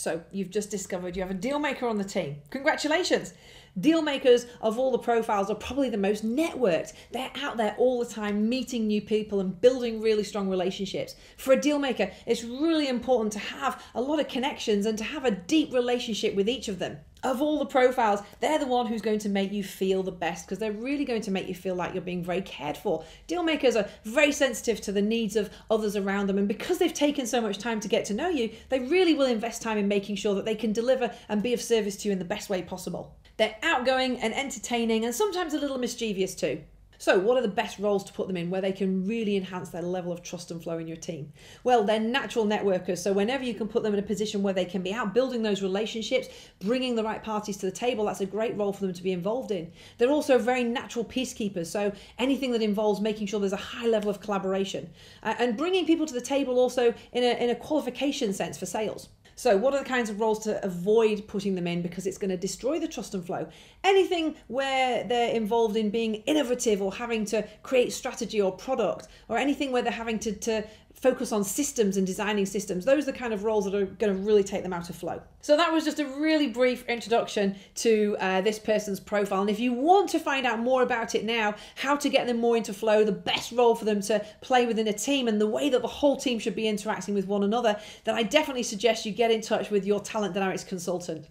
So you've just discovered you have a deal maker on the team. Congratulations. Deal makers of all the profiles are probably the most networked. They're out there all the time meeting new people and building really strong relationships. For a deal maker, it's really important to have a lot of connections and to have a deep relationship with each of them. Of all the profiles, they're the one who's going to make you feel the best because they're really going to make you feel like you're being very cared for. Deal makers are very sensitive to the needs of others around them, and because they've taken so much time to get to know you, they really will invest time in making sure that they can deliver and be of service to you in the best way possible. They're outgoing and entertaining and sometimes a little mischievous too. So, what are the best roles to put them in where they can really enhance their level of trust and flow in your team? Well, they're natural networkers. So, whenever you can put them in a position where they can be out building those relationships, bringing the right parties to the table, that's a great role for them to be involved in. They're also very natural peacekeepers. So, anything that involves making sure there's a high level of collaboration uh, and bringing people to the table also in a, in a qualification sense for sales. So, what are the kinds of roles to avoid putting them in because it's going to destroy the trust and flow? Anything where they're involved in being innovative or having to create strategy or product, or anything where they're having to, to focus on systems and designing systems. Those are the kind of roles that are going to really take them out of flow. So that was just a really brief introduction to uh, this person's profile. And if you want to find out more about it now, how to get them more into flow, the best role for them to play within a team, and the way that the whole team should be interacting with one another, then I definitely suggest you get in touch with your talent dynamics consultant.